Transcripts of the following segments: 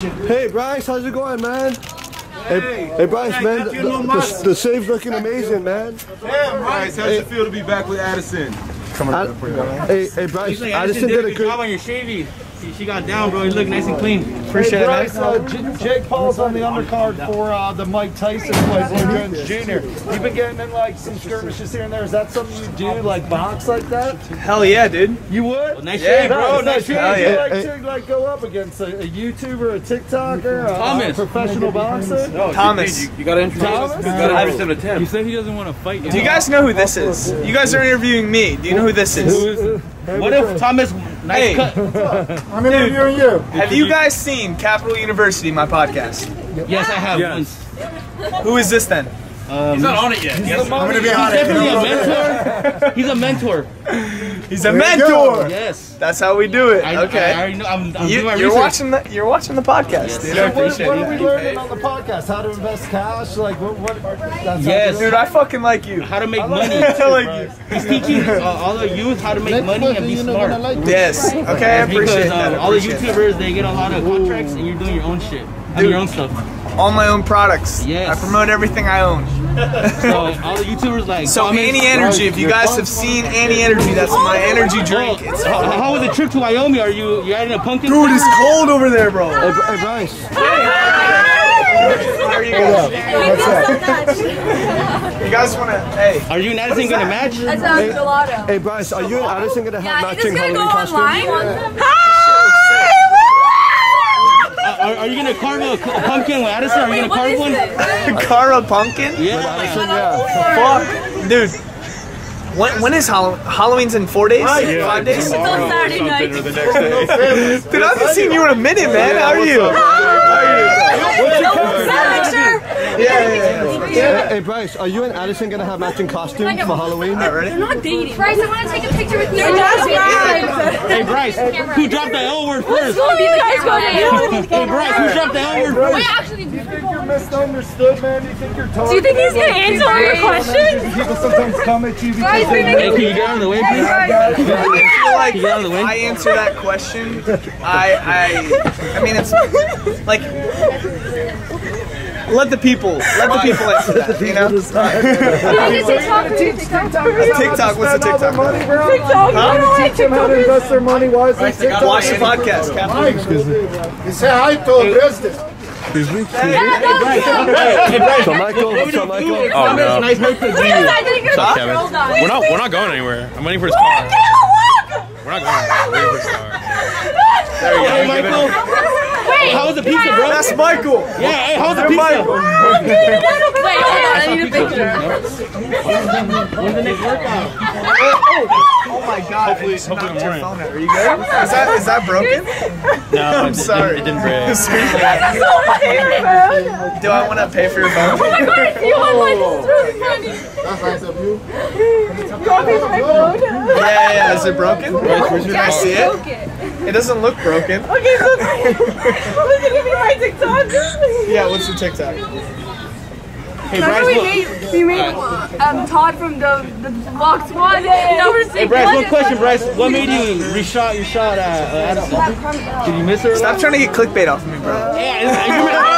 Hey Bryce, how's it going, man? Hey, hey Bryce, man, the, the, the save's looking amazing, man. Damn, Bryce, how's it feel to be back with Addison? I- up, hey, hey Bryce, Like, Addison did a good job good. on your shaving. She, she got down, bro. You look nice and clean. Appreciate it, man. Uh, Jake Paul's on the undercard for uh, the Mike Tyson fight, Roy Jones Jr. You've been getting in like some skirmishes here and there. Is that something you do, like box like that? Hell yeah, dude. You would? Nice Yeah, shave, bro, bro. Nice Nice shit. Hell You yeah. like to like go up against a, a YouTuber, a TikToker, a, Thomas. a professional boxer? Thomas. You gotta introduce Thomas? You gotta introduce him to Tim. He said he doesn't want to fight you. Do you guys know who this is? You guys are interviewing me. Do you know who this is? What if Thomas? Nice Hey. cut. I'm interviewing you. Have you guys seen Capital University, my podcast? Yes, I have once. Who is this then? Um, he's not on it yet. I'm gonna be on Definitely a mentor. He's a mentor. He's a mentor. Yes. That's how we do it. I, I Okay. already know. I'm, I'm You, doing my you're research. watching the you're watching the podcast, dude. I What, appreciate what are we it. learning on the podcast? How to invest cash? Like what? what that's Yes. you- Dude, I fucking like you. How to make money. I like you. He's teaching uh, all the youth how to make money and be smart. Yes. Okay, I appreciate Because that. uh, all the. YouTubers, they get a lot of contracts, and you're doing your own shit. I mean, your own stuff. All my own products. Yes. I promote everything I own. So all the YouTubers like. So comments- Annie Energy, if you guys have seen Annie Energy, that's my energy drink. It's How, how was the trip to Wyoming? Are you you adding a pumpkin? Dude, it's cold over there, bro. Hey, Br- hey Bryce, How are you guys? You guys wanna? Hey, Are you and Addison gonna match? That's a gelato. hey Bryce, are you and Addison gonna have Yeah, this is matching gonna go Halloween costumes? online. Uh, are, are you gonna carve a, a pumpkin with Addison? Are you Wait, gonna what carve one? this? Cara Pumpkin. Yeah. Fuck, dude. When, when is Halloween? Halloween's in four days? Five days? It's on Saturday night. Dude, I haven't seen you in a minute, man. How are you? Yeah, Hey, hey Bryce, are you and Addison gonna have matching costumes for Halloween? They're not dating. Bryce, I want to take a picture with you. That's right. Hey Bryce, who dropped the L word first? Go be the camera. Hey Bryce, who dropped the L word first? Wait, actually, You think you're misunderstood, man? You think you're do you think he's gonna answer all your questions? People sometimes come at you Guys, because we they make Hey, can you get out of the way, please? I feel like You get out the way. I answer that question. I I I mean it's like let the people let the people answer that. You know, TikTok. What's the TikTok? money, bro. TikTok. I don't like Teach them how to invest their money wisely. TikTok. Watch the podcast, Captain. Say hi to a business. Excuse me? Hey Bryce, So Michael, so Michael. Oh no. nice haircut. to you. I didn't get Sup, a Kevin? We're not we're not going anywhere. I'm waiting for his car. We're not going anywhere. We're waiting for his car. Hey Michael, Wait, how was the pizza, bro? That's Michael. Yeah, hey, how was the pizza? Michael. Wait, hold on, I need a picture. When's the next workout? Oh my God! Hopefully- I just hopefully knocked your in the morning. phone out. Are you good? Is that is that broken? No, I'm sorry. It didn't break. Do I want to pay for your phone? Oh, my God, I see you online, this is really funny. Yeah, yeah. Is it broken? Can I see it? It doesn't look broken. Okay, so look at me my TikTok. Yeah. What's the TikTok? Hey Remember Bryce, we look. made we made um Todd from the the Vox One number six. Hey Bryce, one question, Bryce. What made you reshot your shot at uh, Addison? Did you miss her? Stop trying to get clickbait off of me, bro. Yeah,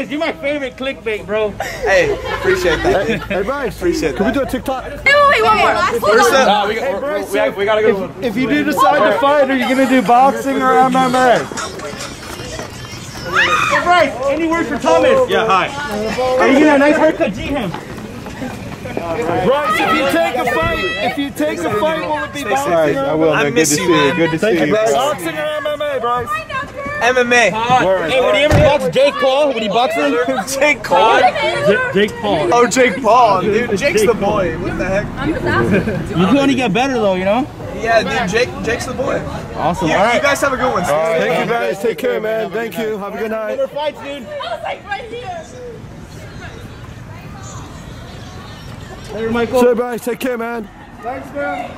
Bryce, you're my favorite clickbait, bro. Hey, appreciate that. Hey Bryce, Appreciate can we do a TikTok? Wait, wait, one more. Hold Where's on. the? we, got, we're, we, we, we gotta go. If you do decide to fight, are you gonna do boxing or MMA? Hey Bryce, any words for Thomas? Yeah, hi. Are you getting a nice haircut? G him. Bryce, if you take a fight, if you take a fight, will it be boxing safe. or I will, MMA? I miss you, man. Good to see you. Boxing or MMA, Bryce? MMA. Hey, would he ever box Jake Paul? Would he box him? Jake Paul. Jake Paul. Oh, Jake Paul, dude. Jake's the boy. What the heck? I'm just asking. You can only get better though, you know? Yeah, dude. Jake. Jake's the boy. Awesome. You, All you guys have a good one. Thank you guys. Take care, man. Thank you. Have a good night. Better fights, dude. I was like right here. Later, Michael. So, Bryce, take care, man. Thanks, man.